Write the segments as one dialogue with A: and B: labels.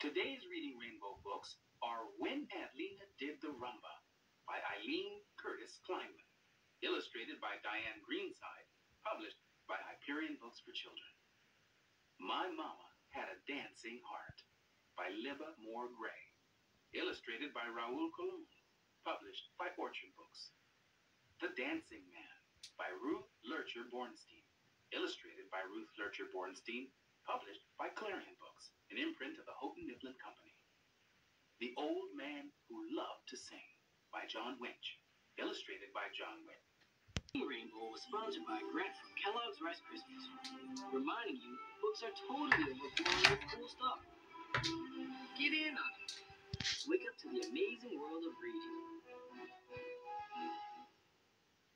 A: Today's Reading Rainbow books are When Aunt Lena Did the Rumba by Eileen Kurtis-Kleinman, illustrated by Diane Greenseid, published by Hyperion Books for Children. My Mama Had a Dancing Heart by Libba Moore Gray, illustrated by Raul Colon, published by Orchard Books. The Dancing Man by Ruth Lercher Bornstein, illustrated by Ruth Lercher Bornstein, published by Clarion Books, an imprint of the Houghton Mifflin Company. The Old Man Who Loved to Sing by John Winch, illustrated by John Winch.
B: Rainbow was sponsored by a grant from Kellogg's Rice Krispies, reminding you books are totally overflowing with cool stuff. Get in on it. Wake up to the amazing world of reading.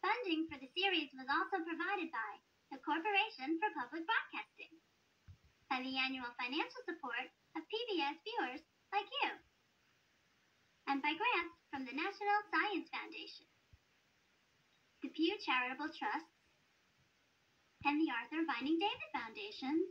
C: Funding for the series was also provided by the Corporation for Public Broadcasting, the annual financial support of PBS viewers like you, and by grants from the National Science Foundation, the Pew Charitable Trusts, and the Arthur Vining Davis Foundation.